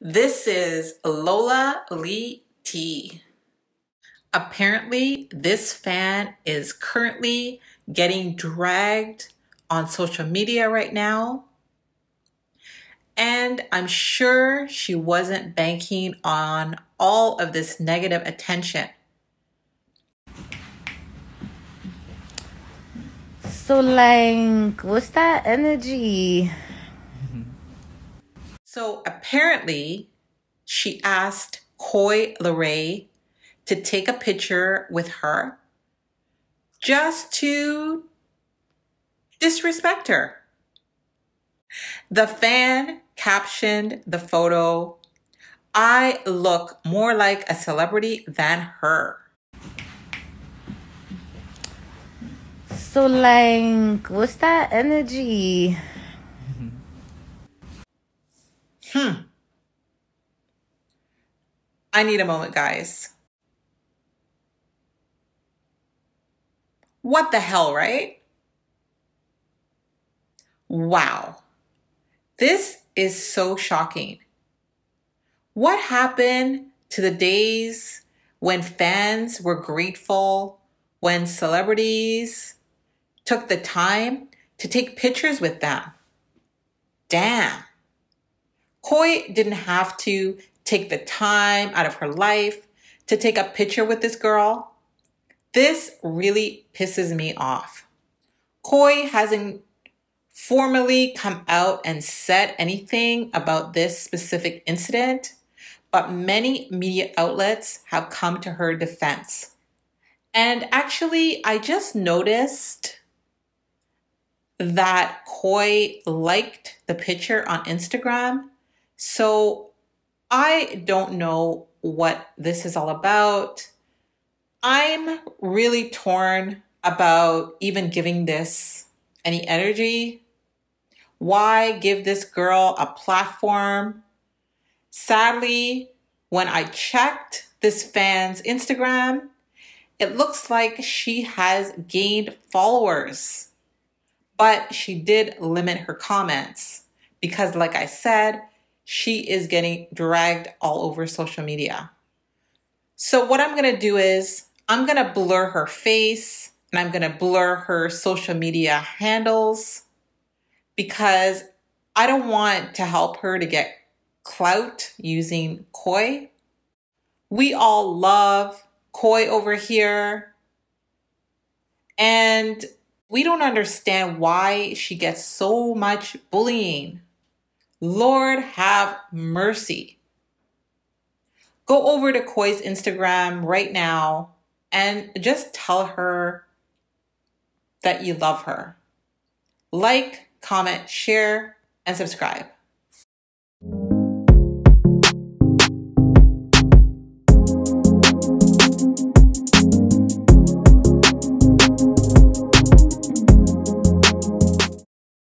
This is Lola Lee Tea. Apparently, this fan is currently getting dragged on social media right now. And I'm sure she wasn't banking on all of this negative attention. So, like, what's that energy? So apparently, she asked Coi Leray to take a picture with her just to disrespect her. The fan captioned the photo, I look more like a celebrity than her. So, like, what's that energy? Hmm. I need a moment, guys. What the hell, right? Wow. This is so shocking. What happened to the days when fans were grateful, when celebrities took the time to take pictures with them? Damn. Coi didn't have to take the time out of her life to take a picture with this girl. This really pisses me off. Coi hasn't formally come out and said anything about this specific incident, but many media outlets have come to her defense. And actually, I just noticed that Coi liked the picture on Instagram so I don't know what this is all about. I'm really torn about even giving this any energy. Why give this girl a platform? Sadly, when I checked this fan's Instagram, it looks like she has gained followers. But she did limit her comments because, like I said, she is getting dragged all over social media. So, what I'm gonna do is I'm gonna blur her face and I'm gonna blur her social media handles because I don't want to help her to get clout using Coi. We all love Coi over here. And we don't understand why she gets so much bullying. Lord have mercy. Go over to Coi's Instagram right now and just tell her that you love her. Like, comment, share, and subscribe.